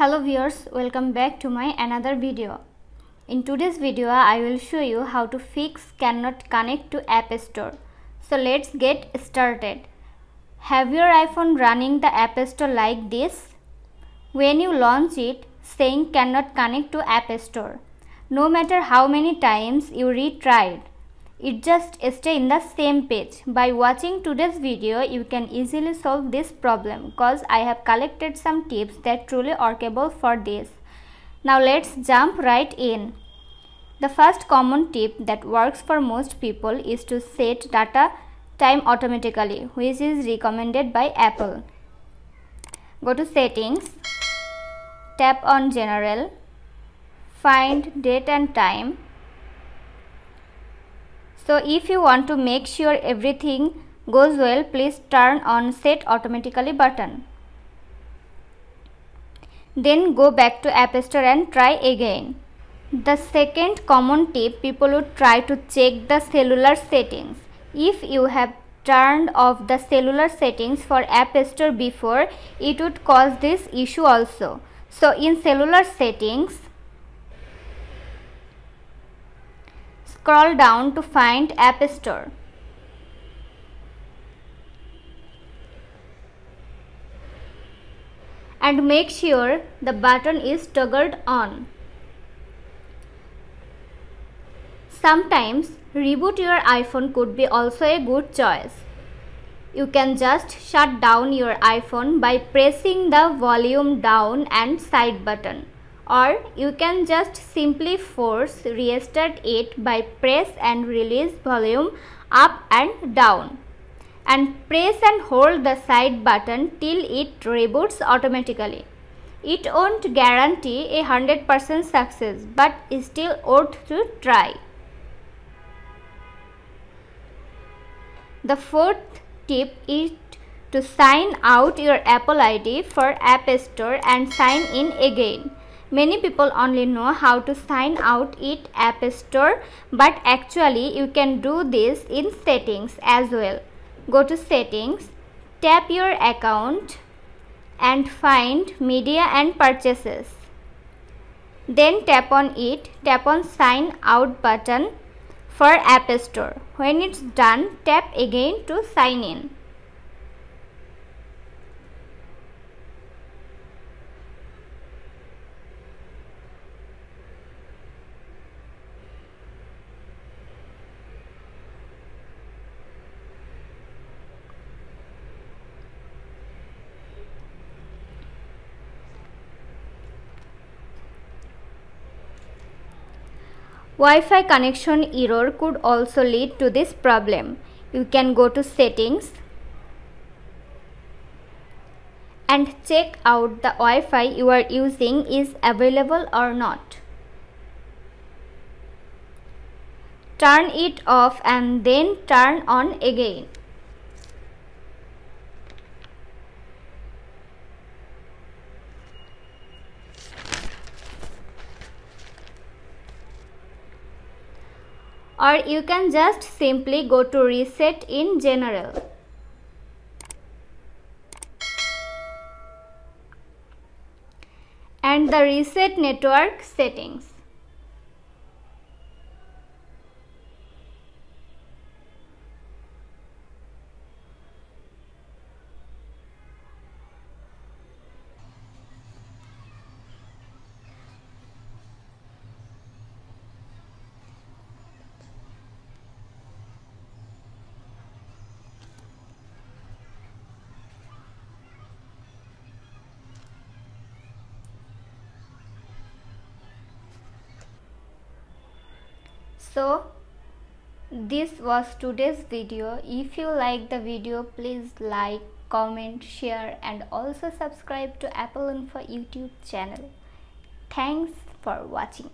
Hello viewers, welcome back to my another video. In today's video, I will show you how to fix cannot connect to App Store. So let's get started. Have your iPhone running the App Store like this? When you launch it, saying cannot connect to App Store. No matter how many times you retried, it just stay in the same page. By watching today's video, you can easily solve this problem cause I have collected some tips that truly workable for this. Now let's jump right in. The first common tip that works for most people is to set data time automatically which is recommended by Apple. Go to settings, tap on general, find date and time so if you want to make sure everything goes well, please turn on set automatically button. Then go back to App Store and try again. The second common tip people would try to check the cellular settings. If you have turned off the cellular settings for App Store before, it would cause this issue also. So in cellular settings, Scroll down to find App Store. And make sure the button is toggled on. Sometimes reboot your iPhone could be also a good choice. You can just shut down your iPhone by pressing the volume down and side button or you can just simply force restart it by press and release volume up and down and press and hold the side button till it reboots automatically. It won't guarantee a 100% success but still worth to try. The fourth tip is to sign out your Apple ID for App Store and sign in again. Many people only know how to sign out it App Store but actually you can do this in settings as well. Go to settings, tap your account and find media and purchases. Then tap on it, tap on sign out button for App Store. When it's done, tap again to sign in. Wi-Fi connection error could also lead to this problem. You can go to settings and check out the Wi-Fi you are using is available or not. Turn it off and then turn on again. Or you can just simply go to reset in general. and the reset network settings. So this was today's video. If you like the video please like comment share and also subscribe to apple info youtube channel. Thanks for watching